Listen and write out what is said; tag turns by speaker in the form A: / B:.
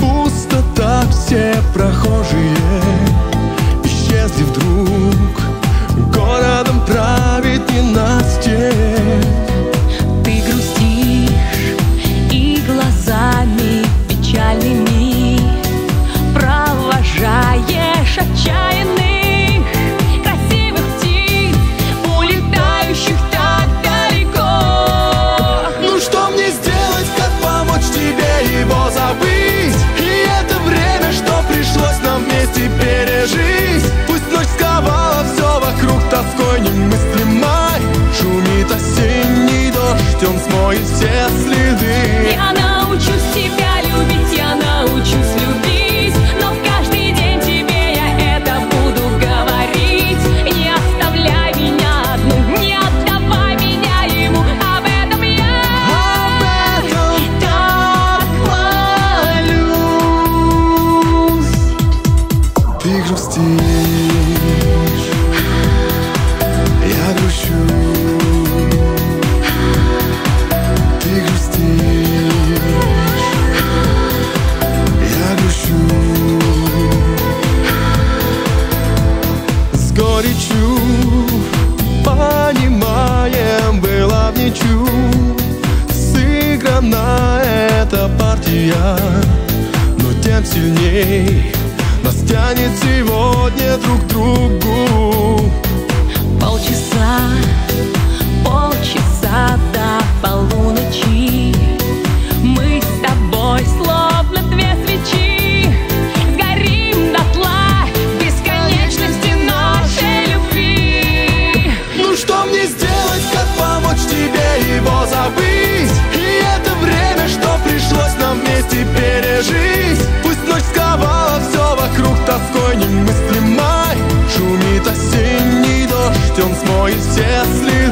A: Пусто
B: так
A: все проходит он смоет все следы. Горечью. Понимаем Была в ничью. Сыграна эта партия. Но тем сильней Нас тянет сегодня друг к другу мысли май Шумит осенний дождь, он смоет все следы.